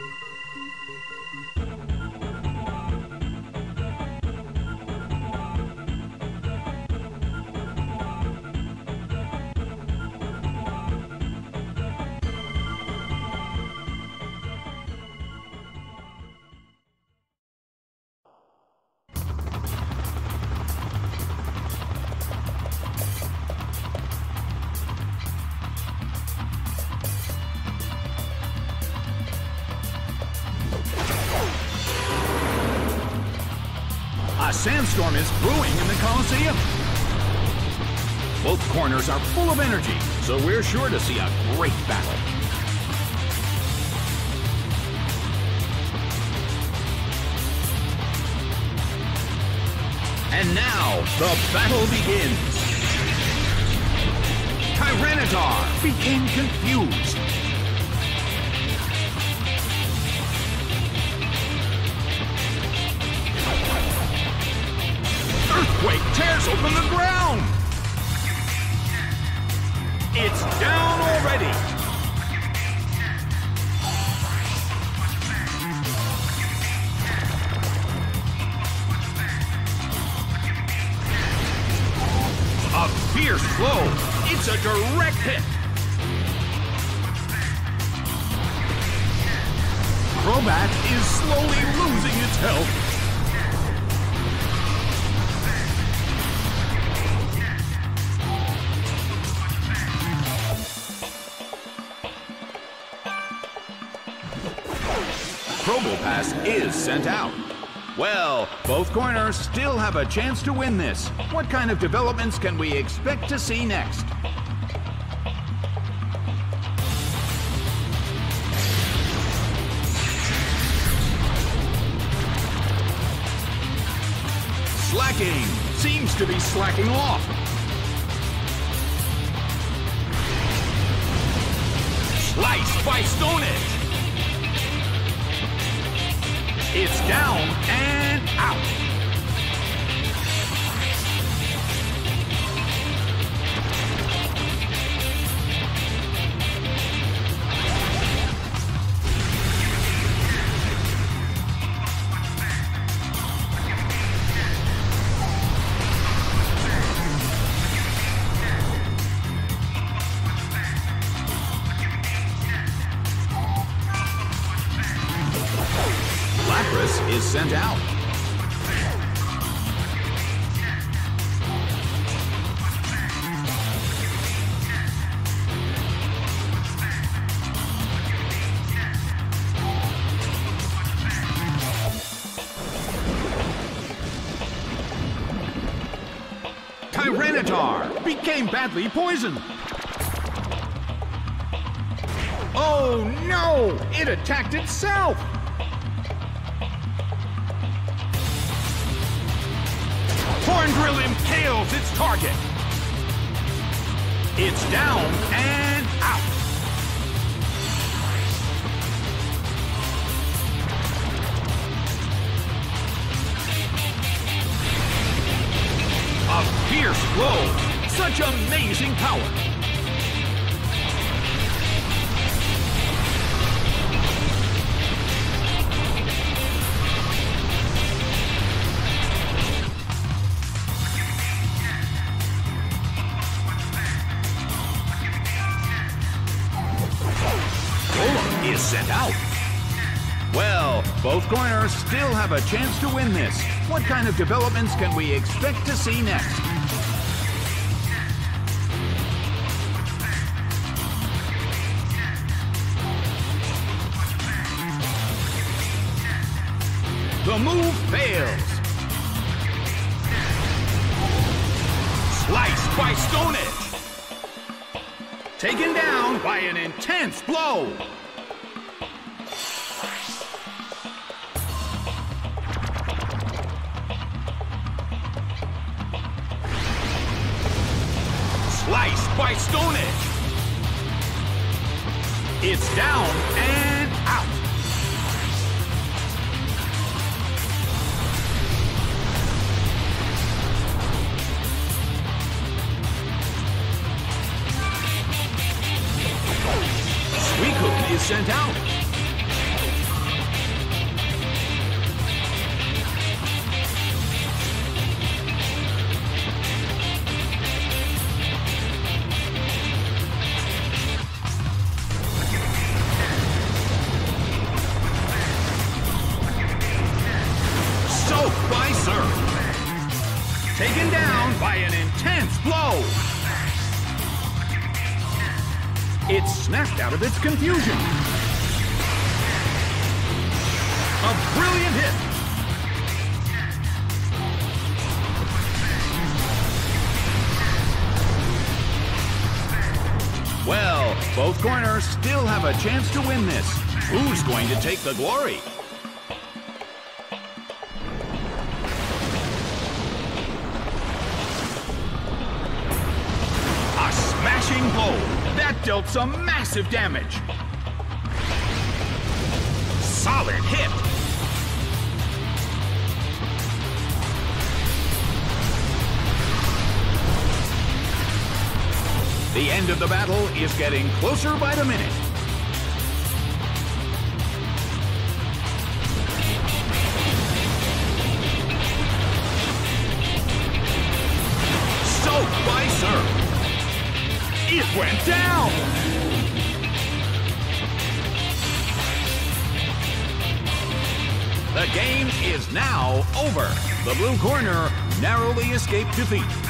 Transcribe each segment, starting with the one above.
A sandstorm is brewing in the Coliseum. Both corners are full of energy, so we're sure to see a great battle. And now, the battle begins. Tyranitar became confused. Tears open the ground! It's down already! A fierce blow! It's a direct hit! Crobat is slowly losing its health. Probopass is sent out. Well, both corners still have a chance to win this. What kind of developments can we expect to see next? Slaking seems to be slacking off. Sliced by Stone It's down and out. Became badly poisoned. Oh no! It attacked itself! Horn Drill impales its target. It's down and out. A fierce blow. Such amazing power. Is sent out. Well, both corners still have a chance to win this. What kind of developments can we expect to see next? Intense blow. Sliced by Stone Edge. It's down and sent out. Out of its confusion. A brilliant hit. Well, both corners still have a chance to win this. Who's going to take the glory? A smashing blow. That dealt some massive damage. Solid hit. The end of the battle is getting closer by the minute. It went down! The game is now over. The blue corner narrowly escaped defeat.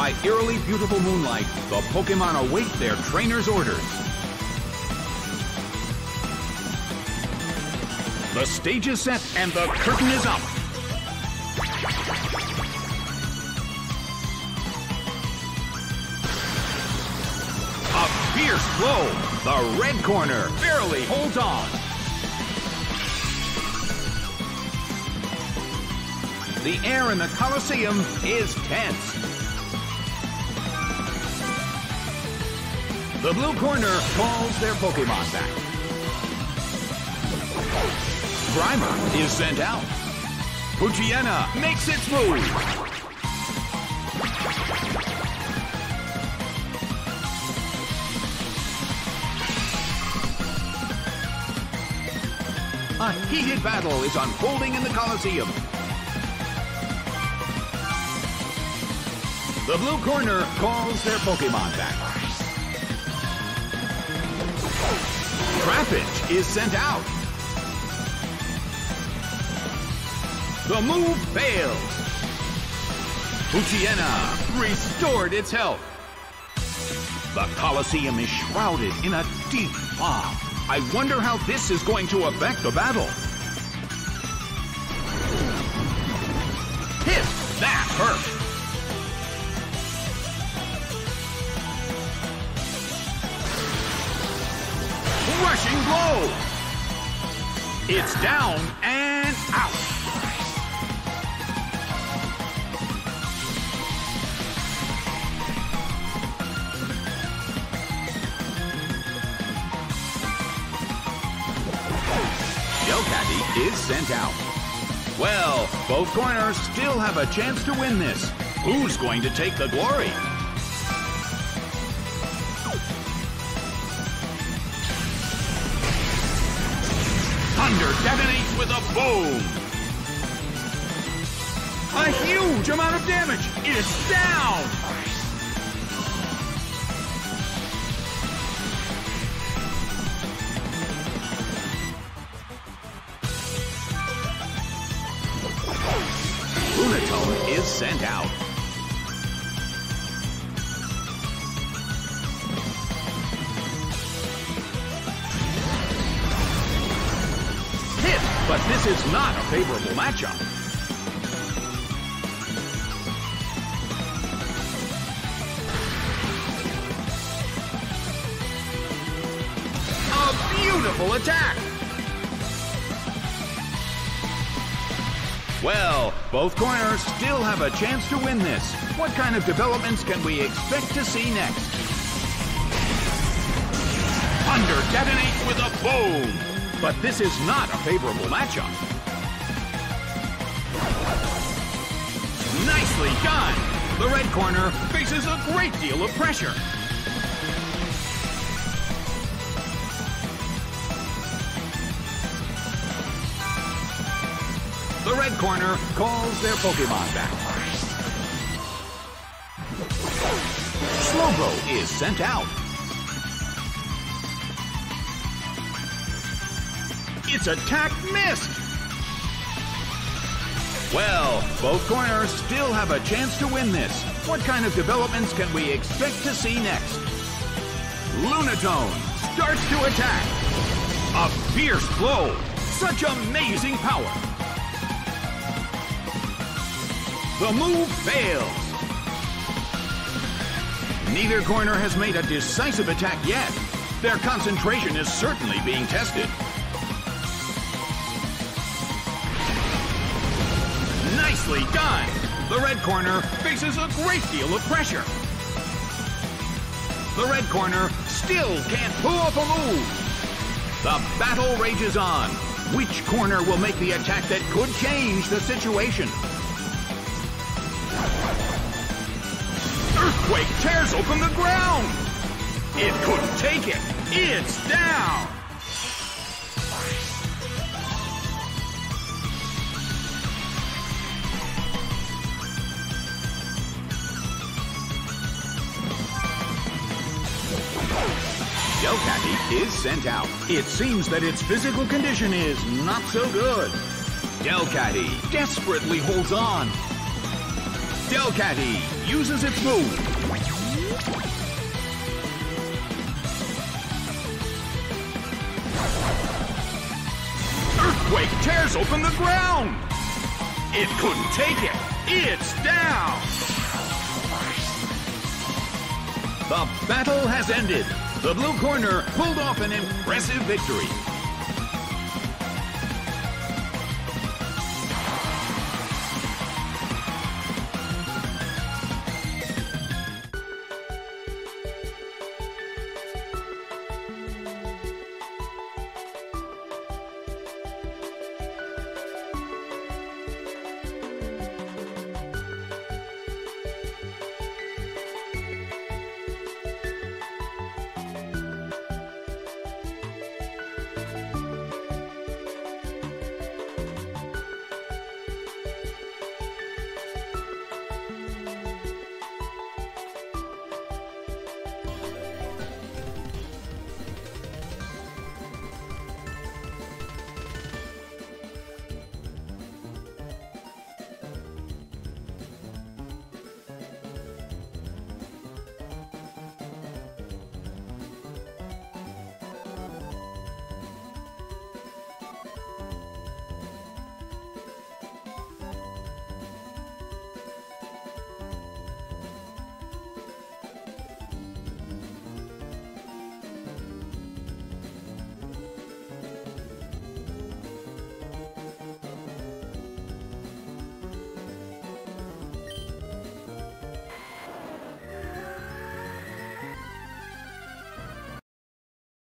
By eerily beautiful moonlight, the Pokemon await their trainer's orders. The stage is set and the curtain is up. A fierce blow. The red corner barely holds on. The air in the Coliseum is tense. The blue corner calls their Pokemon back. Grimer is sent out. Poochyena makes its move. A heated battle is unfolding in the Coliseum. The blue corner calls their Pokemon back. Trapinch is sent out. The move fails. Poochyena restored its health. The Colosseum is shrouded in a deep fog. I wonder how this is going to affect the battle. Hit! That hurt! Rushing blow! It's down and out. Delcatty is sent out. Well, both corners still have a chance to win this. Who's going to take the glory? Detonates with a boom. A huge amount of damage. It's down. Favorable matchup. A beautiful attack. Well, both corners still have a chance to win this. What kind of developments can we expect to see next? Thunder detonates with a boom. But this is not a favorable matchup. Nicely done. The red corner faces a great deal of pressure. The red corner calls their Pokemon back. Slowbro is sent out. Its attack missed! Well, both corners still have a chance to win this. What kind of developments can we expect to see next? Lunatone starts to attack. A fierce blow. Such amazing power. The move fails. Neither corner has made a decisive attack yet. Their concentration is certainly being tested. Nicely done! The red corner faces a great deal of pressure. The red corner still can't pull off a move. The battle rages on. Which corner will make the attack that could change the situation? Earthquake tears open the ground. It couldn't take it. It's down. Is sent out. It seems that its physical condition is not so good. Delcatty desperately holds on. Delcatty uses its move. Earthquake tears open the ground. It couldn't take it. It's down. The battle has ended. The blue corner pulled off an impressive victory.